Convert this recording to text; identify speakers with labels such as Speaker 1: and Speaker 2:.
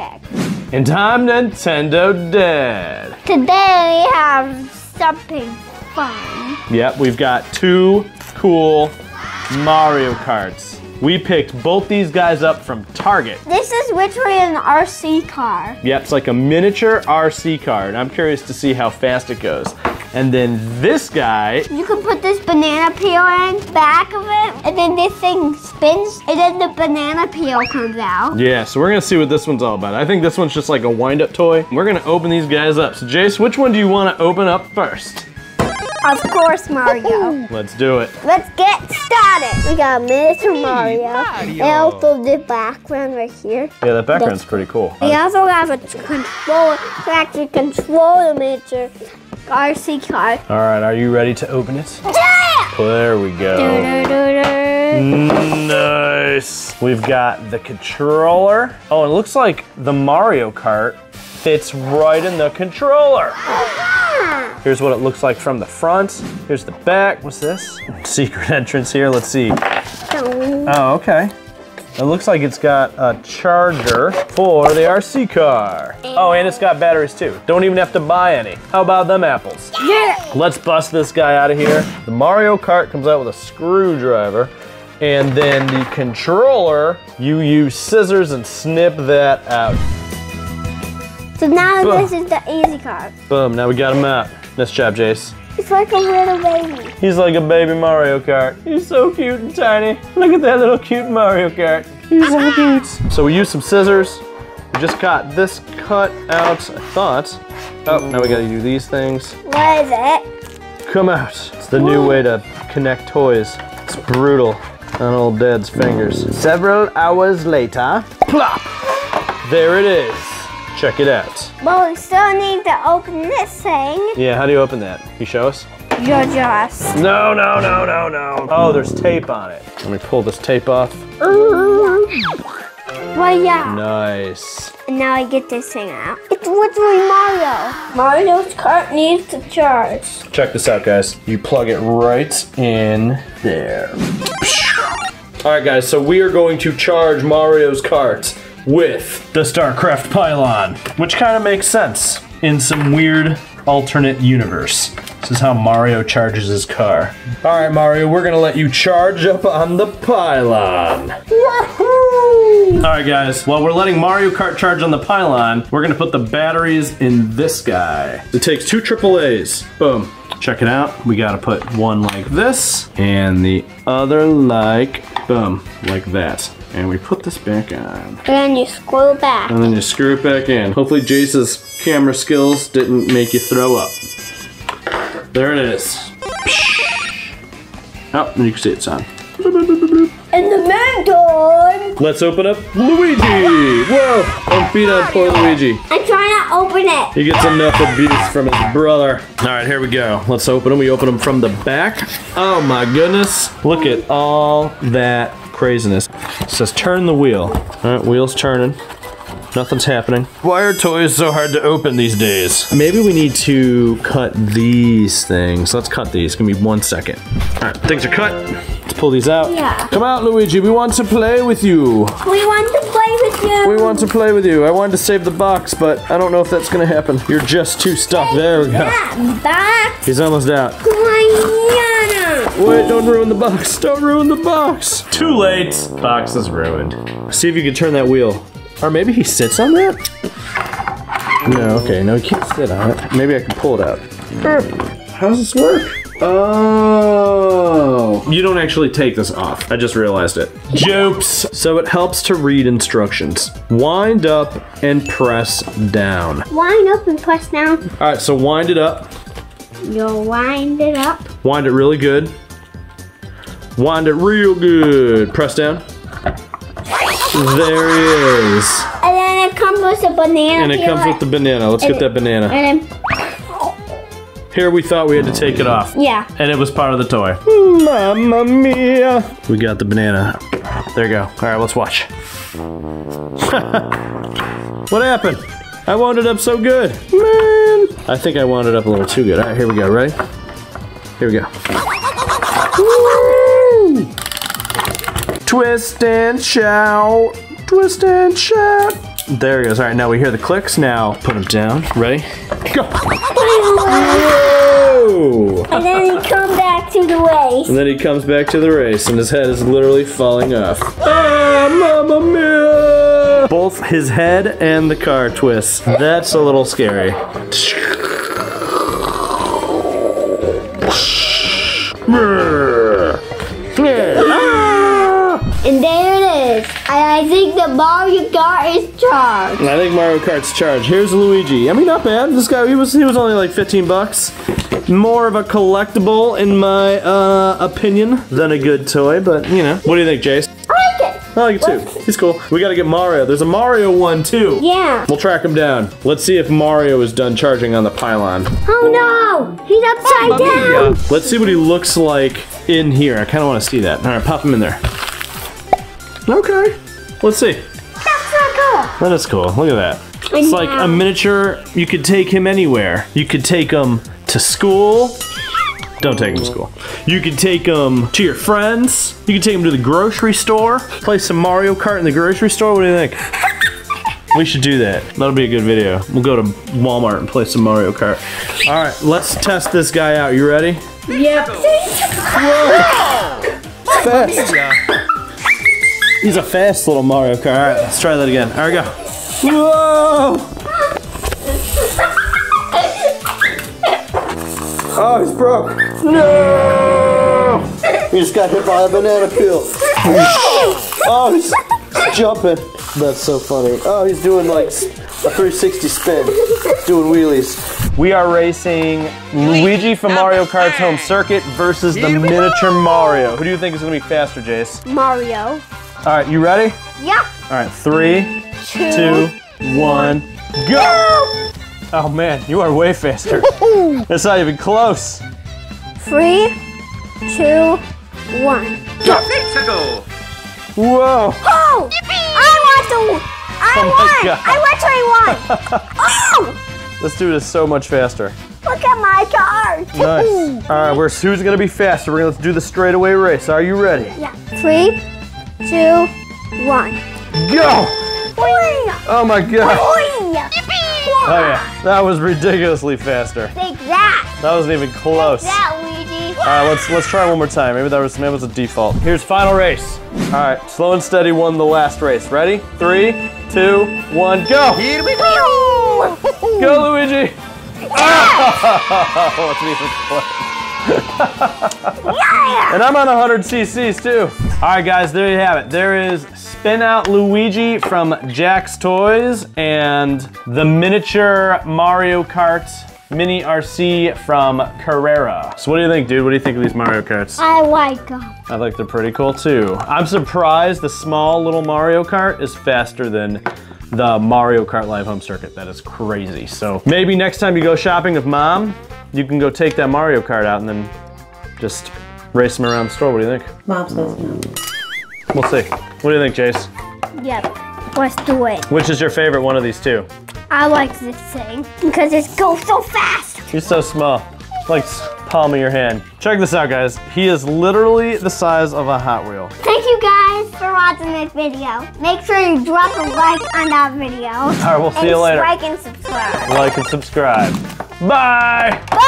Speaker 1: trick.
Speaker 2: And time Nintendo dad.
Speaker 1: Today we have something fun.
Speaker 2: Yep, we've got two cool Mario Karts. We picked both these guys up from Target.
Speaker 1: This is literally an RC car.
Speaker 2: Yep, it's like a miniature RC car, and I'm curious to see how fast it goes. And then this guy,
Speaker 1: You can put this banana peel in back of it, and then this thing spins, and then the banana peel comes out.
Speaker 2: yeah, so we're gonna see what this one's all about. I think this one's just like a wind-up toy. We're gonna open these guys up. So Jayce, which one do you wanna open up first?
Speaker 1: Of course, Mario.
Speaker 2: Let's do it.
Speaker 1: Let's get started. We got a miniature Mario, and also the background right here.
Speaker 2: Yeah, that background's pretty cool.
Speaker 1: We also have a controller to actually control the miniature RC car.
Speaker 2: All right, are you ready to open it?
Speaker 1: Yeah!
Speaker 2: There we go.
Speaker 1: Du-du-du-du.
Speaker 2: Nice. We've got the controller. Oh, it looks like the Mario Kart fits right in the controller. Uh-huh. Here's what it looks like from the front. Here's the back. What's this? Secret entrance here. Let's see. Oh, okay. It looks like it's got a charger for the RC car. Oh, and it's got batteries too. Don't even have to buy any. How about them apples?
Speaker 1: Yeah!
Speaker 2: Let's bust this guy out of here. The Mario Kart comes out with a screwdriver. And then the controller, you use scissors and snip that out.
Speaker 1: So now
Speaker 2: Ugh.
Speaker 1: this is the easy car.
Speaker 2: Boom, now we got him out. Nice job, Jayce.
Speaker 1: It's like a little baby.
Speaker 2: He's like a baby Mario Kart. He's so cute and tiny. Look at that little cute Mario Kart. He's so cute. So we used some scissors. We just got this cut out, I thought. Oh, now we gotta do these things.
Speaker 1: What is it?
Speaker 2: Come out. It's the new way to connect toys. It's brutal on old dad's fingers. Several hours later, plop! There it is. Check it out.
Speaker 1: But we still need to open this thing.
Speaker 2: Yeah, how do you open that? You show us?
Speaker 1: You're just.
Speaker 2: No, no, no, no, no. Oh, there's tape on it. Let me pull this tape off.
Speaker 1: Well, yeah.
Speaker 2: Nice.
Speaker 1: And now I get this thing out. It's literally Mario. Mario's cart needs to charge.
Speaker 2: Check this out, guys. You plug it right in there. All right, guys, so we are going to charge Mario's cart with the StarCraft pylon, which kind of makes sense in some weird alternate universe. This is how Mario charges his car. All right, Mario, we're gonna let you charge up on the pylon. Woohoo! All right, guys, while we're letting Mario Kart charge on the pylon, we're gonna put the batteries in this guy. It takes two AAAs. Boom. Check it out. We gotta put one like this and the other like, boom, like that. And we put this back on.
Speaker 1: And then you screw it back.
Speaker 2: And then you screw it back in. Hopefully Jayce's camera skills didn't make you throw up. There it is. Oh, and you can see it's on.
Speaker 1: And the man door.
Speaker 2: Let's open up Luigi! Whoa! Don't beat on poor Luigi.
Speaker 1: I'm trying to open it.
Speaker 2: He gets enough abuse from his brother. All right, here we go. Let's open them. We open them from the back. Oh my goodness. Look at all that craziness. It says turn the wheel. All right, wheel's turning. Nothing's happening. Why are toys so hard to open these days? Maybe we need to cut these things. Let's cut these. Give me one second. All right, things are cut. Let's pull these out.
Speaker 1: Yeah.
Speaker 2: Come out, Luigi. We want to play with you.
Speaker 1: We want to play.
Speaker 2: We want to play with you. I wanted to save the box, but I don't know if that's gonna happen. You're just too stuck. There we go.
Speaker 1: Yeah, back.
Speaker 2: He's almost out.
Speaker 1: Guyana.
Speaker 2: Wait, don't ruin the box. Don't ruin the box. Too late. Box is ruined. See if you can turn that wheel. Or maybe he sits on that? No, okay, no, he can't sit on it. Maybe I can pull it out. How does this work? Oh. You don't actually take this off. I just realized it. Jokes. So it helps to read instructions. Wind up and press down.
Speaker 1: Wind up and press down.
Speaker 2: All right, so wind it up.
Speaker 1: You'll wind it up.
Speaker 2: Wind it really good. Wind it real good. Press down. There he is.
Speaker 1: And then it comes with a banana.
Speaker 2: And it comes with the banana. Let's get that banana.
Speaker 1: And then,
Speaker 2: Here we thought we had to take it off.
Speaker 1: yeah.
Speaker 2: And it was part of the toy. Mamma mia. We got the banana. There you go. All right, let's watch. what happened? I wound it up so good. Man. I think I wound it up a little too good. All right, here we go. Ready? Here we go. Twist and shout. Twist and shout. There he goes. All right, now we hear the clicks. Now put him down. Ready? Go. Whoa!
Speaker 1: And then he come back to the race.
Speaker 2: And then he comes back to the race, and his head is literally falling off. Ah, mamma mia! Both his head and the car twists. That's a little scary.
Speaker 1: I think the Mario Kart is charged.
Speaker 2: I think Mario Kart's charged. Here's Luigi. I mean, not bad. This guy, he was he was only like 15 bucks. More of a collectible, in my uh, opinion, than a good toy. But you know, what do you think, Jayce?
Speaker 1: I like it.
Speaker 2: I like it too. He's cool. We gotta get Mario. There's a Mario one too.
Speaker 1: Yeah.
Speaker 2: We'll track him down. Let's see if Mario is done charging on the pylon.
Speaker 1: Oh no! He's upside down.
Speaker 2: Let's see what he looks like in here. I kind of want to see that. All right, pop him in there. Okay. Let's see.
Speaker 1: That's not cool.
Speaker 2: That is cool. Look at that. It's like a miniature. You could take him anywhere. You could take him to school. Don't take him to school. You could take him to your friends. You could take him to the grocery store. Play some Mario Kart in the grocery store. What do you think? We should do that. That'll be a good video. We'll go to Walmart and play some Mario Kart. All right, let's test this guy out. You ready?
Speaker 1: Yep.
Speaker 2: Fast. He's a fast little Mario Kart. All right, let's try that again. All right, go. Whoa! Oh, he's broke. No! He just got hit by a banana peel. Oh, he's jumping. That's so funny. Oh, he's doing like a 360 spin, doing wheelies. We are racing Luigi from Mario Kart's home circuit versus the miniature Mario. Who do you think is going to be faster, Jayce?
Speaker 1: Mario.
Speaker 2: All right, you ready?
Speaker 1: Yep.
Speaker 2: All right, three, two, one, go! Oh man, you are way faster. That's not even close.
Speaker 1: Three, two, one. go!
Speaker 2: Whoa!
Speaker 1: Oh! I want to. I
Speaker 2: Oh my
Speaker 1: won.
Speaker 2: God.
Speaker 1: I literally won. oh!
Speaker 2: This dude is so much faster.
Speaker 1: Look at my card.
Speaker 2: Nice. All right, we're who's gonna be faster? We're gonna let's do the straightaway race. Are you ready?
Speaker 1: Yeah. Three, two, one.
Speaker 2: Go!
Speaker 1: Boing!
Speaker 2: Oh my god!
Speaker 1: Boing!
Speaker 2: Oh yeah, that was ridiculously faster.
Speaker 1: Take that.
Speaker 2: That wasn't even close.
Speaker 1: That, Luigi.
Speaker 2: All right, let's let's try one more time. Maybe that was maybe it was a default. Here's final race. All right, slow and steady won the last race. Ready? Three, two, one, go!
Speaker 3: Here we go!
Speaker 2: Go, Luigi! Oh, it's even close.
Speaker 1: Yeah!
Speaker 2: And I'm on 100 cc's too. All right, guys, there you have it. There is Spinout Luigi from Jakks Toys and the miniature Mario Kart Mini RC from Carrera. So what do you think, dude? What do you think of these Mario Karts?
Speaker 1: I like them.
Speaker 2: I think they're pretty cool too. I'm surprised the small little Mario Kart is faster than the Mario Kart Live Home Circuit. That is crazy. So maybe next time you go shopping with mom, you can go take that Mario Kart out and then just race them around the store. What do you think?
Speaker 4: Mom says no.
Speaker 2: We'll see. What do you think, Jayce?
Speaker 1: Yep. Let's do it.
Speaker 2: Which is your favorite one of these two?
Speaker 1: I like this thing because it goes so fast.
Speaker 2: He's so small. Like palm of your hand. Check this out, guys. He is literally the size of a Hot Wheel.
Speaker 1: Thank you guys for watching this video. Make sure you drop a like on that video.
Speaker 2: All right, we'll see
Speaker 1: and
Speaker 2: you later.
Speaker 1: Like and subscribe.
Speaker 2: Like and subscribe. Bye!
Speaker 1: Bye.